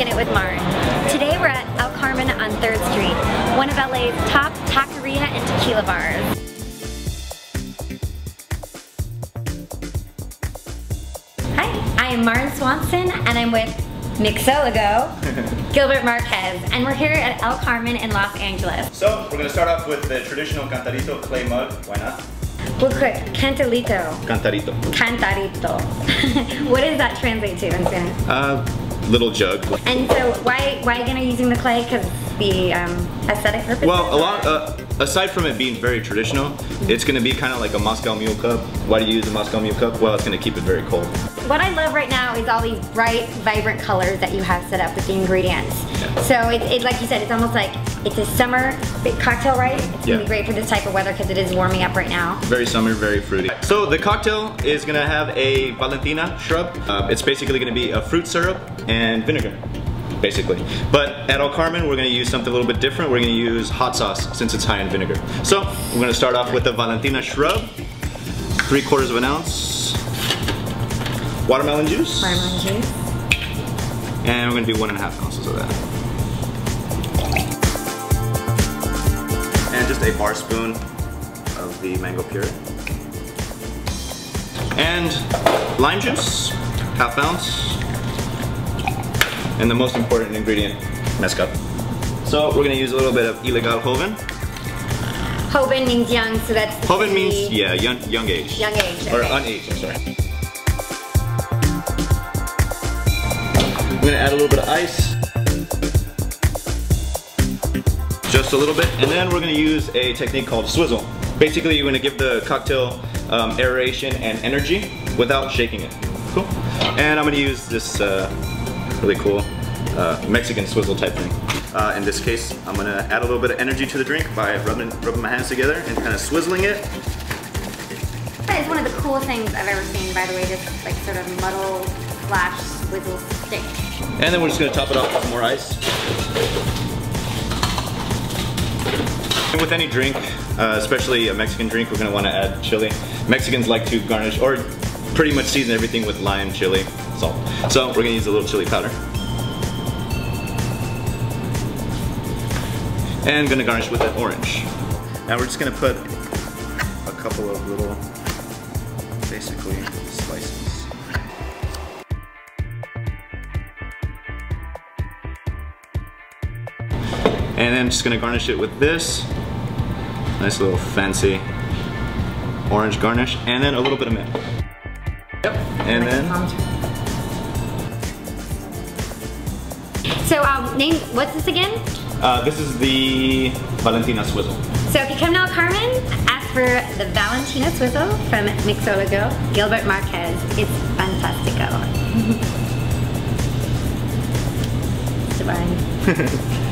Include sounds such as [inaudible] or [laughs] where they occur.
In It with Maren. Today we're at El Carmen on 3rd Street, one of LA's top taqueria and tequila bars. Hi, I'm Maren Swanson and I'm with mixologo, [laughs] Gilbert Marquez, and we're here at El Carmen in Los Angeles. So, we're gonna start off with the traditional Cantarito clay mug, why not? Real quick, cantalito. Cantarito. Cantarito. [laughs] what does that translate to in Spanish? Uh, little jug. And so why why again are you using the clay? Because the um, aesthetic purpose? Well, a lot, uh, aside from it being very traditional, it's gonna be kind of like a Moscow Mule cup. Why do you use a Moscow Mule cup? Well, it's gonna keep it very cold. What I love right now is all these bright, vibrant colors that you have set up with the ingredients. Yeah. So it, it, like you said, it's almost like it's a summer cocktail, right? It's gonna be great for this type of weather because it is warming up right now. Very summer, very fruity. So the cocktail is gonna have a Valentina shrub. Uh, it's basically gonna be a fruit syrup and vinegar, basically. But at El Carmen, we're gonna use something a little bit different. We're gonna use hot sauce since it's high in vinegar. So we're gonna start off with the Valentina shrub, three quarters of an ounce, watermelon juice, Watermelon juice. and we're gonna do one and a half ounces of that. And just a bar spoon of the mango puree. And lime juice, half ounce. And the most important ingredient, mezcal. So we're gonna use a little bit of Ilegal Joven. Hoban means young, so that's Joven means, yeah, young, young age. young age. Or okay. unaged, I'm sorry. I'm gonna add a little bit of ice. Just a little bit, and then we're gonna use a technique called swizzle. Basically, you're gonna give the cocktail um, aeration and energy without shaking it. Cool. And I'm gonna use this uh, really cool uh, Mexican swizzle type thing. Uh, in this case, I'm gonna add a little bit of energy to the drink by rubbing, rubbing my hands together and kind of swizzling it. That is one of the coolest things I've ever seen, by the way, this like sort of muddle slash swizzle stick. And then we're just gonna top it off with more ice. And with any drink, uh, especially a Mexican drink, we're gonna wanna add chili. Mexicans like to garnish, or pretty much season everything with lime, chili, salt. So we're gonna use a little chili powder. And gonna garnish with an orange. Now we're just gonna put a couple of little, basically, slices. And then just gonna garnish it with this. Nice little fancy orange garnish. And then a little bit of mint. Yep. And then, So um, name, what's this again? uh, this is the Valentina Swizzle. So if you come to El Carmen, ask for the Valentina Swizzle from Mixologo, Gilbert Marquez. It's fantastico. [laughs] Divine. [laughs]